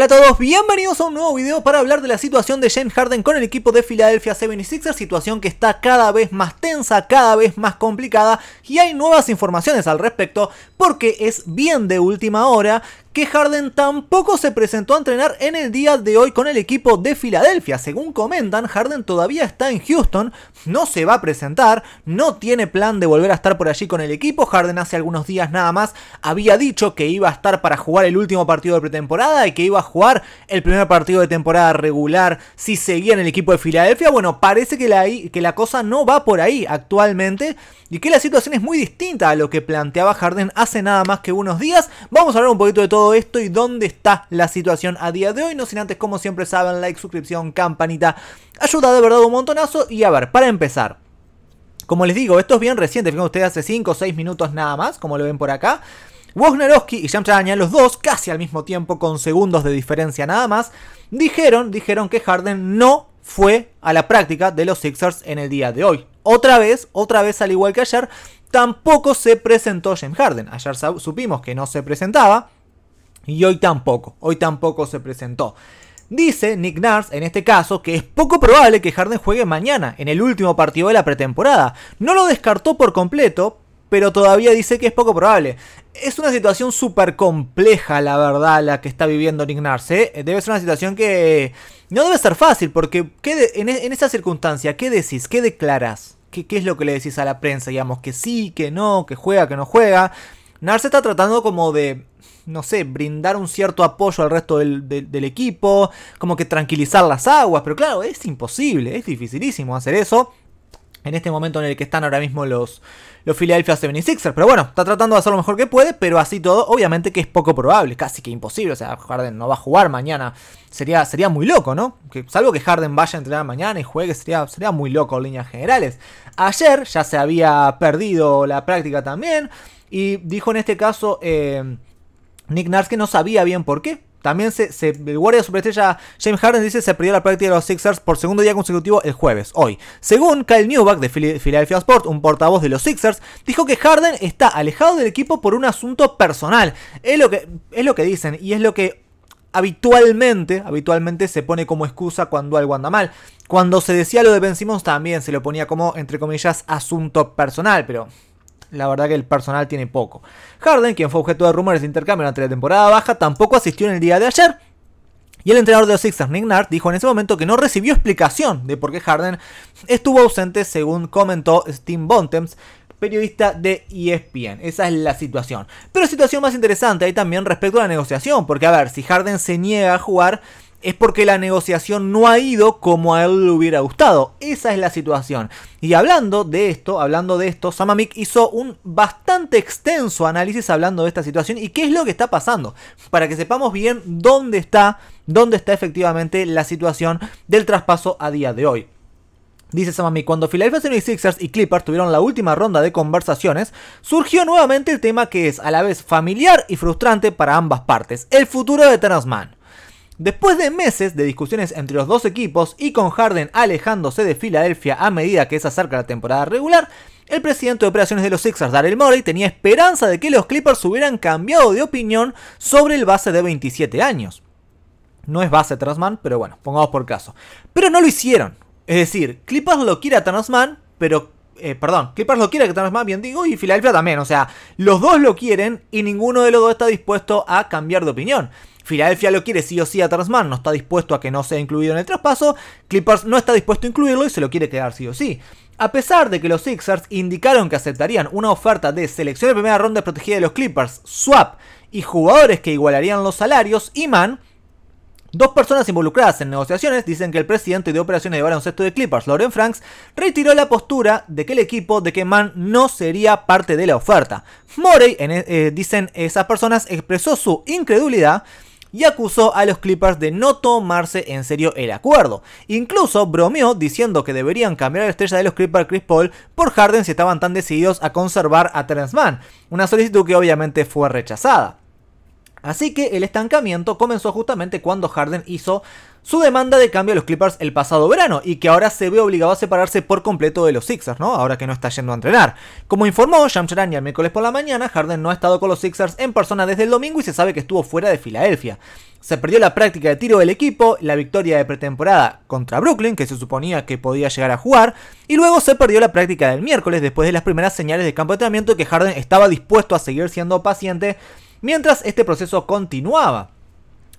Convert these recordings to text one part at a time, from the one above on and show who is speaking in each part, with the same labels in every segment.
Speaker 1: Hola a todos, bienvenidos a un nuevo video para hablar de la situación de James Harden con el equipo de Philadelphia 76ers, situación que está cada vez más tensa, cada vez más complicada y hay nuevas informaciones al respecto porque es bien de última hora que Harden tampoco se presentó a entrenar en el día de hoy con el equipo de Filadelfia. Según comentan, Harden todavía está en Houston, no se va a presentar, no tiene plan de volver a estar por allí con el equipo. Harden hace algunos días nada más había dicho que iba a estar para jugar el último partido de pretemporada y que iba a jugar el primer partido de temporada regular si seguía en el equipo de Filadelfia. Bueno, parece que la, que la cosa no va por ahí actualmente y que la situación es muy distinta a lo que planteaba Harden hace nada más que unos días. Vamos a hablar un poquito de todo esto y dónde está la situación a día de hoy. No sin antes, como siempre saben, like, suscripción, campanita. Ayuda de verdad un montonazo. Y a ver, para empezar. Como les digo, esto es bien reciente. Fíjense ustedes hace 5 o 6 minutos nada más, como lo ven por acá. Wojnarowski y Jamchaña, los dos, casi al mismo tiempo, con segundos de diferencia nada más, dijeron, dijeron que Harden no fue a la práctica de los Sixers en el día de hoy. Otra vez, otra vez al igual que ayer, tampoco se presentó James Harden. Ayer supimos que no se presentaba, y hoy tampoco, hoy tampoco se presentó. Dice Nick Nurse, en este caso, que es poco probable que Harden juegue mañana, en el último partido de la pretemporada. No lo descartó por completo, pero todavía dice que es poco probable. Es una situación súper compleja, la verdad, la que está viviendo Nick Nurse. ¿eh? Debe ser una situación que no debe ser fácil, porque en, esa circunstancia, ¿qué decís? ¿Qué declaras? ¿Qué, ¿Qué, es lo que le decís a la prensa? Digamos, que sí, que no, que juega, que no juega. Narse está tratando como de no sé, brindar un cierto apoyo al resto del, equipo, como que tranquilizar las aguas, pero claro, es imposible, es dificilísimo hacer eso en este momento en el que están ahora mismo los, los Philadelphia 76ers. Pero bueno, está tratando de hacer lo mejor que puede, pero así todo, obviamente que es poco probable, casi que imposible. O sea, Harden no va a jugar mañana. Sería, sería muy loco, ¿no? Que, salvo que Harden vaya a entrenar mañana y juegue, sería, sería muy loco en líneas generales. Ayer ya se había perdido la práctica también. Y dijo en este caso... Eh, Nick Nurse que no sabía bien por qué. También se, el guardia superestrella James Harden dice se perdió la práctica de los Sixers por segundo día consecutivo el jueves, hoy. Según Kyle Newback de Philadelphia Sport, un portavoz de los Sixers, dijo que Harden está alejado del equipo por un asunto personal. Es lo que, es lo que dicen y es lo que habitualmente, habitualmente se pone como excusa cuando algo anda mal. Cuando se decía lo de Ben Simmons también se lo ponía como, entre comillas, asunto personal, pero la verdad que el personal tiene poco. Harden, quien fue objeto de rumores de intercambio durante la temporada baja, tampoco asistió en el día de ayer. Y el entrenador de los Sixers, Nick Nart, dijo en ese momento que no recibió explicación de por qué Harden estuvo ausente, según comentó Steve Bontemps, periodista de ESPN. Esa es la situación. Pero situación más interesante hay también respecto a la negociación, porque a ver, si Harden se niega a jugar, es porque la negociación no ha ido como a él le hubiera gustado. Esa es la situación. Y hablando de esto, hablando de esto, Samamik hizo un bastante extenso análisis hablando de esta situación y qué es lo que está pasando, para que sepamos bien dónde está, dónde está efectivamente la situación del traspaso a día de hoy. Dice Samami, cuando Philadelphia 76ers y Clippers tuvieron la última ronda de conversaciones, surgió nuevamente el tema que es a la vez familiar y frustrante para ambas partes, el futuro de Terence Mann. Después de meses de discusiones entre los dos equipos y con Harden alejándose de Filadelfia a medida que se acerca la temporada regular, el presidente de operaciones de los Sixers, Daryl Morey, tenía esperanza de que los Clippers hubieran cambiado de opinión sobre el base de 27 años. No es base Transman, pero bueno, pongamos por caso. Pero no lo hicieron. Es decir, Clippers lo quiere a Transman, pero eh, perdón, Clippers lo quiere que Transman, bien digo, y Filadelfia también. O sea, los dos lo quieren y ninguno de los dos está dispuesto a cambiar de opinión. Filadelfia lo quiere sí o sí a Transman, no está dispuesto a que no sea incluido en el traspaso. Clippers no está dispuesto a incluirlo y se lo quiere quedar sí o sí. A pesar de que los Sixers indicaron que aceptarían una oferta de selección de primera ronda protegida de los Clippers, swap y jugadores que igualarían los salarios, Iman, Dos personas involucradas en negociaciones dicen que el presidente de operaciones de baloncesto de Clippers, Lauren Franks, retiró la postura de que el equipo de que no sería parte de la oferta. Morey, eh, dicen esas personas, expresó su incredulidad y acusó a los Clippers de no tomarse en serio el acuerdo. Incluso bromeó diciendo que deberían cambiar la estrella de los Clippers Chris Paul por Harden si estaban tan decididos a conservar a Terence Mann, una solicitud que obviamente fue rechazada. Así que el estancamiento comenzó justamente cuando Harden hizo su demanda de cambio a los Clippers el pasado verano y que ahora se ve obligado a separarse por completo de los Sixers, ¿no? Ahora que no está yendo a entrenar. Como informó Shamcharan el miércoles por la mañana, Harden no ha estado con los Sixers en persona desde el domingo y se sabe que estuvo fuera de Filadelfia. Se perdió la práctica de tiro del equipo, la victoria de pretemporada contra Brooklyn, que se suponía que podía llegar a jugar, y luego se perdió la práctica del miércoles después de las primeras señales de campo de entrenamiento que Harden estaba dispuesto a seguir siendo paciente mientras este proceso continuaba.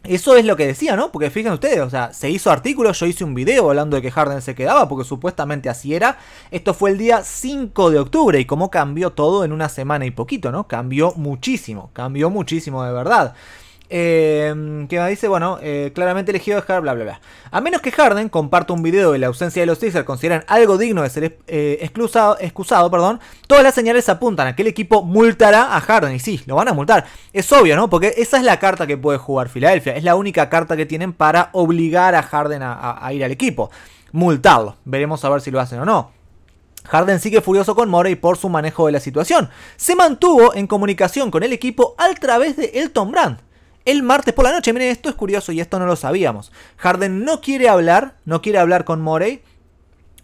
Speaker 1: Eso es lo que decía, ¿no? Porque fíjense ustedes, o sea, se hizo artículo, yo hice un video hablando de que Harden se quedaba, porque supuestamente así era. Esto fue el día 5 de octubre y cómo cambió todo en una semana y poquito, ¿no? Cambió muchísimo, cambió muchísimo de verdad. Eh, que dice, bueno, eh, claramente elegido dejar, bla, bla, bla. A menos que Harden comparta un video de la ausencia de los Sixers consideran algo digno de ser eh, excusado, excusado, perdón, todas las señales apuntan a que el equipo multará a Harden. Y sí, lo van a multar. Es obvio, ¿no? Porque esa es la carta que puede jugar Filadelfia. Es la única carta que tienen para obligar a Harden a, ir al equipo. Multarlo. Veremos a ver si lo hacen o no. Harden sigue furioso con Morey por su manejo de la situación. Se mantuvo en comunicación con el equipo a través de Elton Brand el martes por la noche. Miren, esto es curioso y esto no lo sabíamos. Harden no quiere hablar, no quiere hablar con Morey,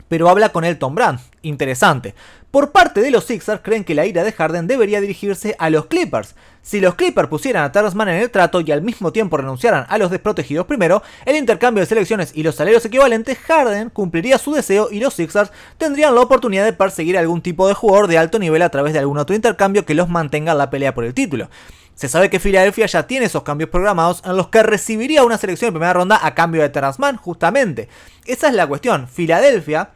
Speaker 1: pero habla con Elton Brand. Interesante. Por parte de los Sixers creen que la ira de Harden debería dirigirse a los Clippers. Si los Clippers pusieran a Terrence en el trato y al mismo tiempo renunciaran a los desprotegidos primero, el intercambio de selecciones y los salarios equivalentes, Harden cumpliría su deseo y los Sixers tendrían la oportunidad de perseguir algún tipo de jugador de alto nivel a través de algún otro intercambio que los mantenga en la pelea por el título. Se sabe que Filadelfia ya tiene esos cambios programados en los que recibiría una selección de primera ronda a cambio de Terrence justamente. Esa es la cuestión. Filadelfia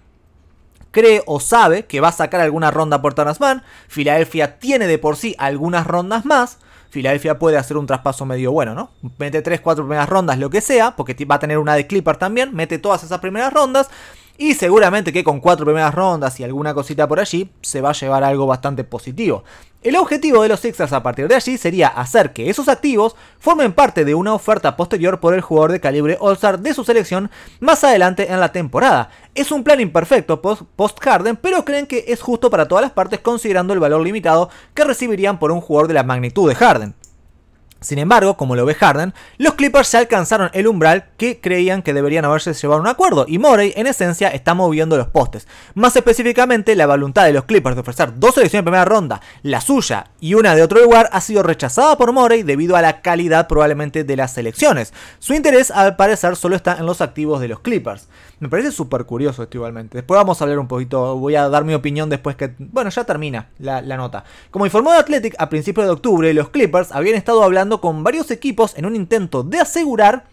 Speaker 1: cree o sabe que va a sacar alguna ronda por Terrence Filadelfia tiene de por sí algunas rondas más. Filadelfia puede hacer un traspaso medio bueno, ¿no? Mete 3, 4 primeras rondas, lo que sea, porque va a tener una de Clipper también, mete todas esas primeras rondas y seguramente que con cuatro primeras rondas y alguna cosita por allí se va a llevar algo bastante positivo. El objetivo de los Sixers a partir de allí sería hacer que esos activos formen parte de una oferta posterior por el jugador de calibre All-Star de su selección más adelante en la temporada. Es un plan imperfecto post-Harden, pero creen que es justo para todas las partes considerando el valor limitado que recibirían por un jugador de la magnitud de Harden. Sin embargo, como lo ve Harden, los Clippers ya alcanzaron el umbral que creían que deberían haberse llevado a un acuerdo y Morey en esencia está moviendo los postes. Más específicamente, la voluntad de los Clippers de ofrecer dos selecciones de primera ronda, la suya y una de otro lugar, ha sido rechazada por Morey debido a la calidad probablemente de las selecciones. Su interés al parecer solo está en los activos de los Clippers. Me parece súper curioso esto igualmente. Después vamos a hablar un poquito, voy a dar mi opinión después que... Bueno, ya termina la, nota. Como informó Athletic a principios de octubre, los Clippers habían estado hablando con varios equipos en un intento de asegurar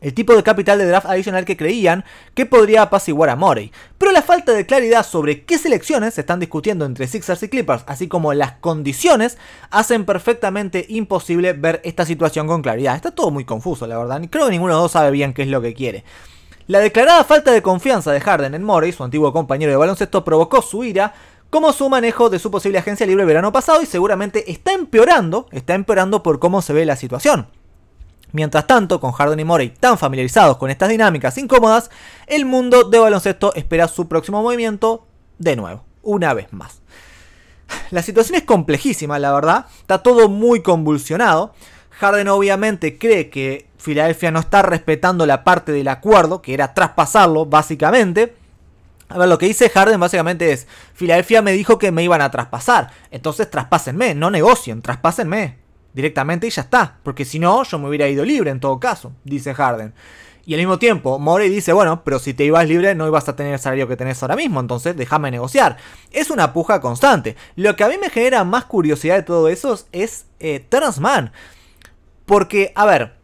Speaker 1: el tipo de capital de draft adicional que creían que podría apaciguar a Morey. Pero la falta de claridad sobre qué selecciones se están discutiendo entre Sixers y Clippers, así como las condiciones, hacen perfectamente imposible ver esta situación con claridad. Está todo muy confuso, la verdad. Creo que ninguno de los dos sabe bien qué es lo que quiere. La declarada falta de confianza de Harden en Morey, su antiguo compañero de baloncesto, provocó su ira como su manejo de su posible agencia libre el verano pasado y seguramente está empeorando, está empeorando por cómo se ve la situación. Mientras tanto, con Harden y Morey tan familiarizados con estas dinámicas incómodas, el mundo de baloncesto espera su próximo movimiento de nuevo, una vez más. La situación es complejísima, la verdad, está todo muy convulsionado. Harden obviamente cree que Filadelfia no está respetando la parte del acuerdo, que era traspasarlo, básicamente. A ver, lo que dice Harden básicamente es, Filadelfia me dijo que me iban a traspasar, entonces traspásenme, no negocien, traspásenme directamente y ya está, porque si no, yo me hubiera ido libre en todo caso, dice Harden. Y al mismo tiempo, Morey dice, bueno, pero si te ibas libre no ibas a tener el salario que tenés ahora mismo, entonces déjame negociar. Es una puja constante. Lo que a mí me genera más curiosidad de todo eso es eh, Mann. Porque, a ver,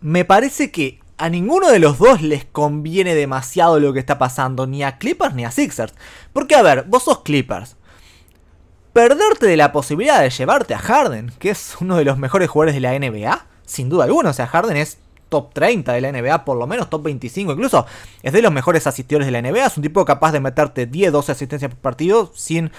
Speaker 1: me parece que a ninguno de los dos les conviene demasiado lo que está pasando, ni a Clippers ni a Sixers. Porque a ver, vos sos Clippers. Perderte de la posibilidad de llevarte a Harden, que es uno de los mejores jugadores de la NBA, sin duda alguna, o sea, Harden es top 30 de la NBA, por lo menos top 25 incluso. Es de los mejores asistidores de la NBA, es un tipo capaz de meterte 10, 12 asistencias por partido sin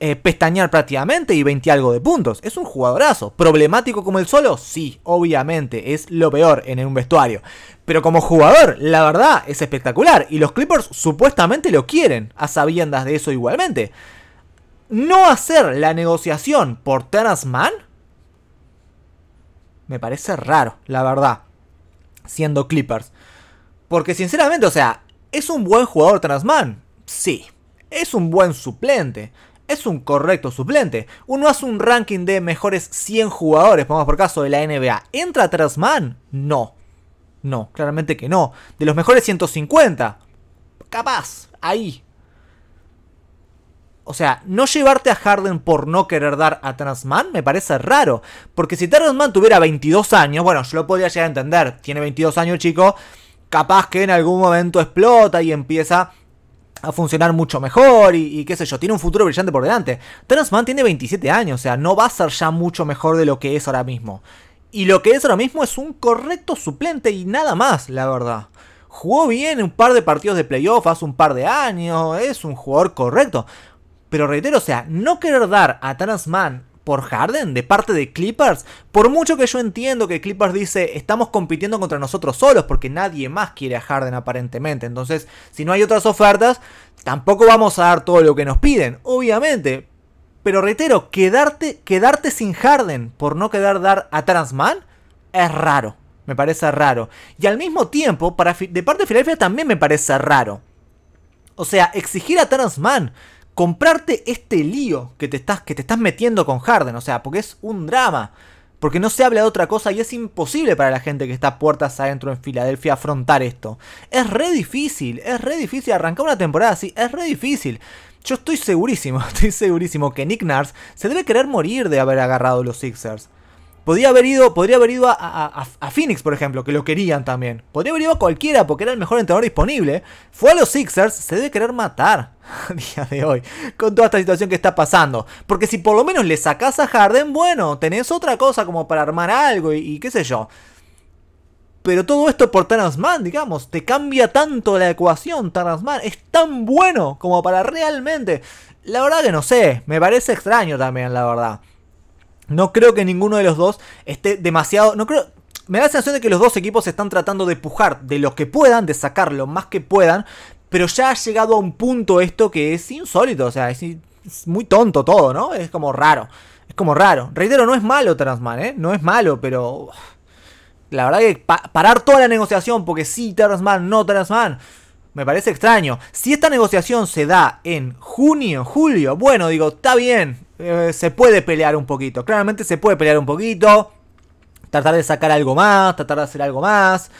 Speaker 1: eh, pestañear prácticamente y 20 algo de puntos. Es un jugadorazo. ¿Problemático como el solo? Sí, obviamente, es lo peor en un vestuario. Pero como jugador, la verdad, es espectacular. Y los Clippers supuestamente lo quieren, a sabiendas de eso igualmente. No hacer la negociación por Terrence Mann Me parece raro, la verdad. Siendo Clippers. Porque sinceramente, o sea, ¿es un buen jugador Transman? Sí. Es un buen suplente. Es un correcto suplente. Uno hace un ranking de mejores 100 jugadores, pongamos por caso, de la NBA. ¿Entra Transman? No. No, claramente que no. De los mejores 150. Capaz, ahí. O sea, no llevarte a Harden por no querer dar a Transman me parece raro. Porque si Transman tuviera 22 años, bueno, yo lo podría llegar a entender. Tiene 22 años chico. Capaz que en algún momento explota y empieza a funcionar mucho mejor y, qué sé yo, tiene un futuro brillante por delante. Transman tiene 27 años, o sea, no va a ser ya mucho mejor de lo que es ahora mismo. Y lo que es ahora mismo es un correcto suplente y nada más, la verdad. Jugó bien un par de partidos de playoff hace un par de años, es un jugador correcto. Pero reitero, o sea, no querer dar a Transman por Harden de parte de Clippers, por mucho que yo entiendo que Clippers dice estamos compitiendo contra nosotros solos porque nadie más quiere a Harden aparentemente, entonces si no hay otras ofertas, tampoco vamos a dar todo lo que nos piden, obviamente. Pero reitero, quedarte, quedarte sin Harden por no quedar dar a Transman es raro, me parece raro. Y al mismo tiempo, para, de parte de Filadelfia también me parece raro. O sea, exigir a Transman comprarte este lío que te estás, que te estás metiendo con Harden, o sea, porque es un drama. Porque no se habla de otra cosa y es imposible para la gente que está puertas adentro en Filadelfia afrontar esto. Es re difícil, es re difícil arrancar una temporada así, es re difícil. Yo estoy segurísimo, estoy segurísimo que Nick Nurse se debe querer morir de haber agarrado los Sixers. Podría haber ido, podría haber ido a, Phoenix, por ejemplo, que lo querían también. Podría haber ido a cualquiera porque era el mejor entrenador disponible. Fue a los Sixers, se debe querer matar a día de hoy con toda esta situación que está pasando. Porque si por lo menos le sacas a Harden, bueno, tenés otra cosa como para armar algo y, qué sé yo. Pero todo esto por Man, digamos, te cambia tanto la ecuación, Man. Es tan bueno como para realmente... La verdad que no sé, me parece extraño también, la verdad. No creo que ninguno de los dos esté demasiado. No creo. Me da la sensación de que los dos equipos están tratando de pujar de lo que puedan, de sacar lo más que puedan. Pero ya ha llegado a un punto esto que es insólito. O sea, es, muy tonto todo, ¿no? Es como raro. Es como raro. Reitero, no es malo Transman, ¿eh? No es malo, pero. La verdad que parar toda la negociación porque sí, Transman, no Transman. Me parece extraño. Si esta negociación se da en junio, julio, bueno, digo, está bien. Eh, se puede pelear un poquito. Claramente se puede pelear un poquito. Tratar de sacar algo más, tratar de hacer algo más.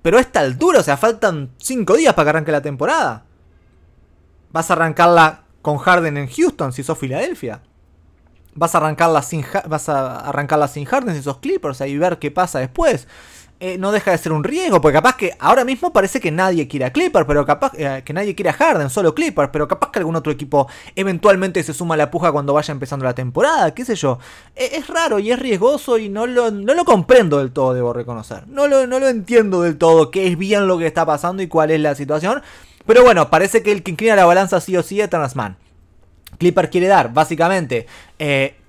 Speaker 1: Pero a esta altura, o sea, faltan 5 días para que arranque la temporada. Vas a arrancarla con Harden en Houston si sos Filadelfia. Vas a arrancarla sin, vas a arrancarla sin Harden si sos Clippers y ver qué pasa después. Eh, no deja de ser un riesgo, porque capaz que ahora mismo parece que nadie quiere a Clipper, pero capaz eh, que nadie quiere a Harden, solo Clipper, pero capaz que algún otro equipo eventualmente se suma a la puja cuando vaya empezando la temporada, qué sé yo. Eh, es raro y es riesgoso y no lo, no lo comprendo del todo, debo reconocer. No lo, no lo entiendo del todo, qué es bien lo que está pasando y cuál es la situación. Pero bueno, parece que el que inclina la balanza sí o sí es Transman. Clipper quiere dar, básicamente,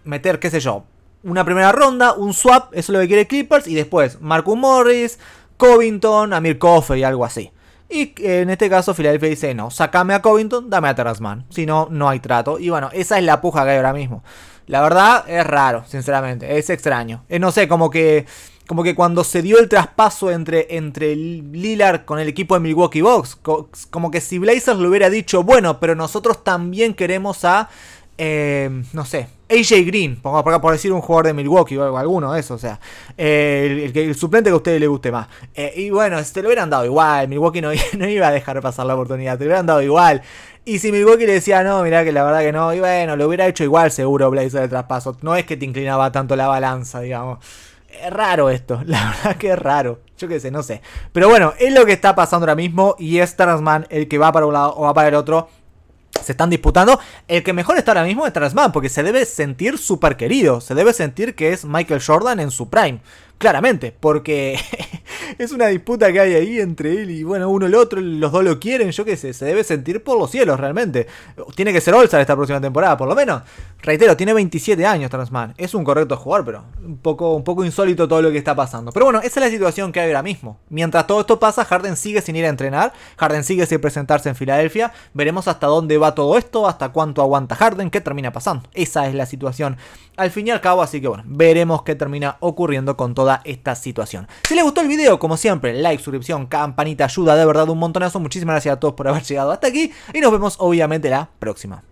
Speaker 1: meter, qué sé yo, una primera ronda, un swap, eso es lo que quiere Clippers, y después Marcus Morris, Covington, Amir Coffey y algo así. Y en este caso Philadelphia dice, no, sacame a Covington, dame a Terrasman. Si no, no hay trato. Y bueno, esa es la puja que hay ahora mismo. La verdad es raro, sinceramente. Es extraño. no sé, como que, como que cuando se dio el traspaso entre, entre Lillard con el equipo de Milwaukee Bucks, como que si Blazers le hubiera dicho, bueno, pero nosotros también queremos a, eh, no sé, AJ Green, pongo por, decir un jugador de Milwaukee o alguno de esos, o sea, eh, el, suplente que a ustedes les guste más. Eh, y bueno, te lo hubieran dado igual, Milwaukee no, no, iba a dejar pasar la oportunidad, te lo hubieran dado igual. Y si Milwaukee le decía, no, mirá que la verdad que no, y bueno, lo hubiera hecho igual seguro Blazer de traspaso. No es que te inclinaba tanto la balanza, digamos. Es raro esto, la verdad que es raro. Yo qué sé, no sé. Pero bueno, es lo que está pasando ahora mismo y es Transman el que va para un lado o va para el otro se están disputando. El que mejor está ahora mismo es Transman, porque se debe sentir súper querido. Se debe sentir que es Michael Jordan en su prime. Claramente, porque es una disputa que hay ahí entre él y bueno, uno el otro, los dos lo quieren, yo qué sé, se debe sentir por los cielos realmente. Tiene que ser Olsar esta próxima temporada, por lo menos. Reitero, tiene 27 años Transman, es un correcto jugador, pero un poco, un poco insólito todo lo que está pasando. Pero bueno, esa es la situación que hay ahora mismo. Mientras todo esto pasa, Harden sigue sin ir a entrenar, Harden sigue sin presentarse en Filadelfia, veremos hasta dónde va todo esto, hasta cuánto aguanta Harden, qué termina pasando. Esa es la situación al fin y al cabo, así que bueno, veremos qué termina ocurriendo con esta situación. Si les gustó el video, como siempre, like, suscripción, campanita, ayuda de verdad un montonazo. Muchísimas gracias a todos por haber llegado hasta aquí y nos vemos obviamente la próxima.